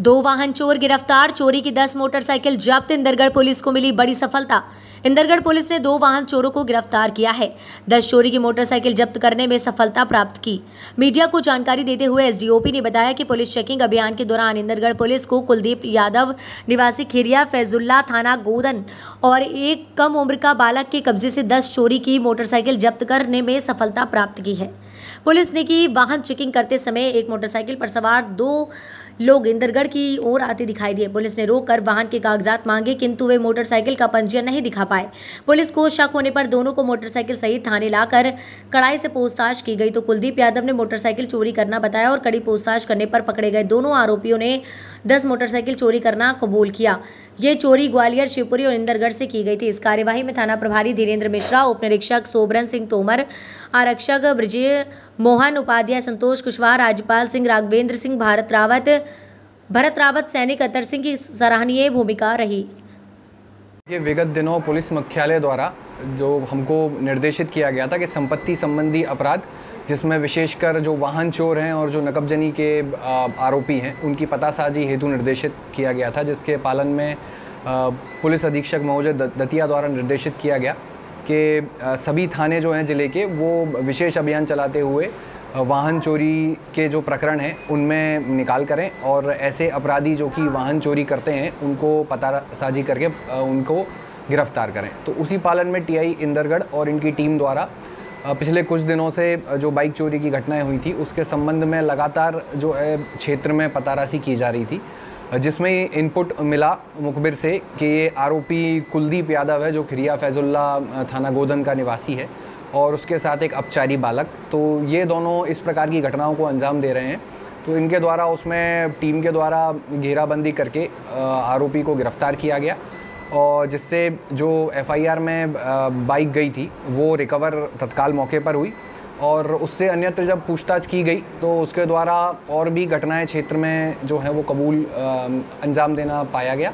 दो वाहन चोर गिरफ़्तार, चोरी की दस मोटरसाइकिल जब्त। इंदरगढ़ पुलिस को मिली बड़ी सफलता। इंदरगढ़ पुलिस ने दो वाहन चोरों को गिरफ़्तार किया है। दस चोरी की मोटरसाइकिल जब्त करने में सफलता प्राप्त की। मीडिया को जानकारी देते हुए एसडीओपी ने बताया कि पुलिस चेकिंग अभियान के दौरान इंदरगढ़ पुलिस को कुलदीप यादव, निवासी खिरिया, फैजुल्ला थाना गोदन और एक कम उम्र का बालक के कब्जे से दस चोरी की मोटरसाइकिल जब्त करने में सफलता प्राप्त की है। पुलिस ने की वाहन चेकिंग करते समय एक मोटरसाइकिल पर सवार दो लोग इंदरगढ़ की ओर आते दिखाई दिए। पुलिस ने रोककर वाहन के कागजात मांगे, किंतु वे मोटरसाइकिल का पंजीयन नहीं दिखा पाए। पुलिस को शक होने पर दोनों को मोटरसाइकिल सहित थाने लाकर कड़ाई से पूछताछ की गई। तो कुलदीप यादव ने मोटरसाइकिल चोरी करना बताया और कड़ी पूछताछ करने पर पकड़े गए दोनों आरोपियों ने दस मोटरसाइकिल चोरी करना कबूल किया। ये चोरी ग्वालियर, शिवपुरी और इंदरगढ़ से की गई थी। इस कार्यवाही में थाना प्रभारी धीरेन्द्र मिश्रा उप निरीक्षक सोबरन सिंह तोमर, आरक्षक ब्रजय मोहन, उपाध्याय संतोष कुशवाहा, राज्यपाल सिंह राघवेंद्र सिंह, भारत रावत भरत रावत सैनिक अतर सिंह की सराहनीय भूमिका रही। ये विगत दिनों पुलिस मुख्यालय द्वारा जो हमको निर्देशित किया गया था कि संपत्ति संबंधी अपराध, जिसमें विशेषकर जो वाहन चोर हैं और जो नकबजनी के आरोपी हैं, उनकी पतासाजी हेतु निर्देशित किया गया था, जिसके पालन में पुलिस अधीक्षक महोदय दतिया द्वारा निर्देशित किया गया कि सभी थाने जो हैं ज़िले के, वो विशेष अभियान चलाते हुए वाहन चोरी के जो प्रकरण हैं, उनमें निकाल करें और ऐसे अपराधी जो कि वाहन चोरी करते हैं, उनको पता साझी करके उनको गिरफ़्तार करें। तो उसी पालन में टीआई इंदरगढ़ और इनकी टीम द्वारा पिछले कुछ दिनों से जो बाइक चोरी की घटनाएँ हुई थी, उसके संबंध में लगातार जो है क्षेत्र में पतारासी की जा रही थी, जिसमें इनपुट मिला मुखबिर से कि ये आरोपी कुलदीप यादव है, जो खिरिया फैजुल्ला थाना गोदन का निवासी है। और उसके साथ एक अपचारी बालक। तो ये दोनों इस प्रकार की घटनाओं को अंजाम दे रहे हैं। तो इनके द्वारा, उसमें टीम के द्वारा घेराबंदी करके आरोपी को गिरफ़्तार किया गया। और जिससे जो एफआईआर में बाइक गई थी, वो रिकवर तत्काल मौके पर हुई। और उससे अन्यत्र जब पूछताछ की गई तो उसके द्वारा और भी घटनाएँ क्षेत्र में जो है, वो कबूल अंजाम देना पाया गया।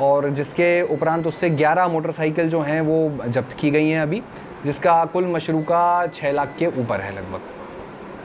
और जिसके उपरांत उससे 11 मोटरसाइकिल जो हैं वो जब्त की गई हैं अभी, जिसका कुल मशरूका छः लाख के ऊपर है लगभग।